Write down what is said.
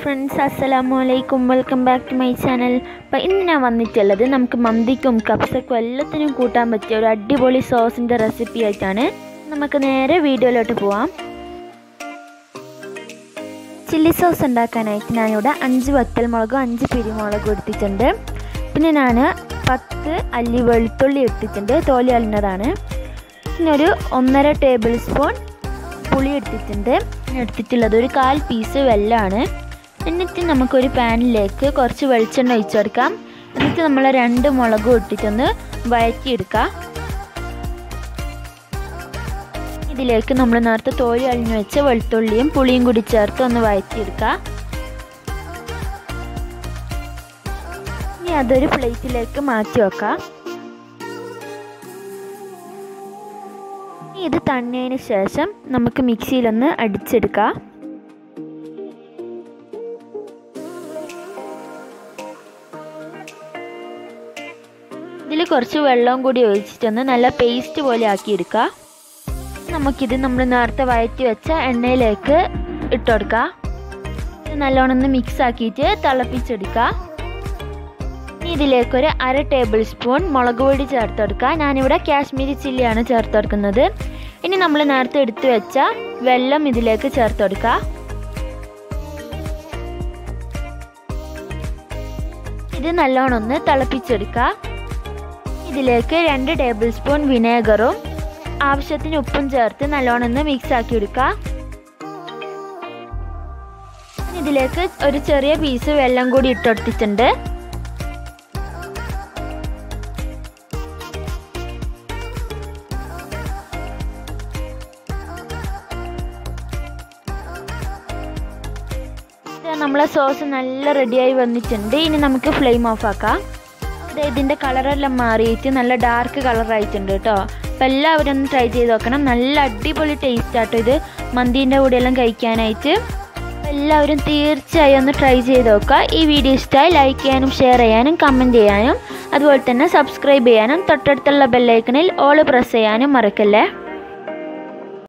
Friends അസ്സലാമു അലൈക്കും welcome back to my channel അപ്പോൾ ഇന്ന് ഞാൻ വന്നിട്ടുള്ളത് നമുക്ക് മന്തിക്കും കപ്സക്കും എല്ലാത്തിനും കൂട്ടാൻ പറ്റിയ ഒരു അടിപൊളി സോസിന്റെ റെസിപ്പി ആയിട്ടാണ്. നമുക്ക് നേരെ വീഡിയോയിലോട്ട് പോവാം. ചില്ലി സോസ് ഉണ്ടാക്കാനായിട്ട് ഞാനിവിടെ അഞ്ച് വത്തൽ മുളകും അഞ്ച് പിരിമുളകും എടുത്തിട്ടുണ്ട്. പിന്നെ ഞാൻ പത്ത് അല്ലി വെളുത്തുള്ളി എടുത്തിട്ടുണ്ട് തോലി അലിഞ്ഞതാണ്. പിന്നെ ഒരു ഒന്നര ടേബിൾ സ്പൂൺ പുളി എടുത്തിട്ടുണ്ട് എടുത്തിട്ടുള്ളത് ഒരു കാൽ പീസ് വെല്ലമാണ് എന്നിട്ട് നമുക്കൊരു പാനിലേക്ക് കുറച്ച് വെളിച്ചെണ്ണ ഒഴിച്ചു കൊടുക്കാം. എന്നിട്ട് നമ്മൾ രണ്ട് മുളക് ഇട്ടിട്ടൊന്ന് വഴറ്റിയെടുക്കാം. ഇതിലേക്ക് നമ്മൾ നേരത്തെ തോഴി അളിഞ്ഞു വെച്ച വെളുത്തുള്ളിയും പുളിയും കൂടി ചേർത്ത് ഒന്ന് വഴറ്റിയെടുക്കാം. ഇനി അതൊരു പ്ലേറ്റിലേക്ക് മാറ്റി വെക്കാം. ഇത് തണ്ണതിന് ശേഷം നമുക്ക് മിക്സിയിലൊന്ന് അടിച്ചെടുക്കാം. ഇതിൽ കുറച്ച് വെള്ളവും കൂടി ഒഴിച്ചിട്ടൊന്ന് നല്ല പേസ്റ്റ് പോലെ ആക്കിയെടുക്കുക നമുക്കിത് നമ്മൾ നേരത്തെ വഴറ്റി വെച്ച എണ്ണയിലേക്ക് ഇട്ടുകൊടുക്കാം നല്ലോണം ഒന്ന് മിക്സ് ആക്കിയിട്ട് തിളപ്പിച്ചെടുക്കുക ഇതിലേക്ക് ഇതിലേക്കൊരു അര ടേബിൾ സ്പൂൺ മുളക് പൊടി ചേർത്ത് കൊടുക്കുക ഞാനിവിടെ കാശ്മീരി ചില്ലിയാണ് ചേർത്ത് കൊടുക്കുന്നത് ഇനി നമ്മൾ നേരത്തെ എടുത്തു വെച്ച വെള്ളം ഇതിലേക്ക് ചേർത്ത് കൊടുക്കുക ഇത് നല്ലോണം ഒന്ന് തിളപ്പിച്ചെടുക്കുക ഇതിലേക്ക് രണ്ട് ടേബിൾ സ്പൂൺ വിനേഗറും ആവശ്യത്തിന് ഉപ്പും ചേർത്ത് നല്ലോണം മിക്സ് ആക്കി എടുക്കുക ഇതിലേക്ക് ഒരു ചെറിയ പീസ് വെള്ളം കൂടി ഇട്ടെടുത്തിട്ടുണ്ട് നമ്മളെ സോസ് നല്ല റെഡിയായി വന്നിട്ടുണ്ട്. ഇനി നമുക്ക് ഫ്ലെയിം ഓഫ് ആക്കാം. ഇത് ഇതിന്റെ കളറെല്ലാം മാറിയിട്ട് നല്ല ഡാർക്ക് കളറായിട്ടുണ്ട് കേട്ടോ. അപ്പോൾ എല്ലാവരും ഒന്ന് ട്രൈ ചെയ്ത് നോക്കണം. നല്ല അടിപൊളി ടേസ്റ്റ് ആട്ടോ ഇത്. മന്തീന്റെ കൂടെയെല്ലാം കഴിക്കാനായിട്ട്. എല്ലാവരും തീർച്ചയായും ഒന്ന് ട്രൈ ചെയ്ത് നോക്കുക. ഈ വീഡിയോ ഇഷ്ടമായി ലൈക്ക് ചെയ്യാനും ഷെയർ ചെയ്യാനും കമന്റ് ചെയ്യാനും. അതുപോലെ തന്നെ സബ്സ്ക്രൈബ് ചെയ്യാനും തൊട്ടടുത്തുള്ള ബെല്ലൈക്കണിൽ ഓൾ പ്രസ് ചെയ്യാനും മറക്കല്ലേ?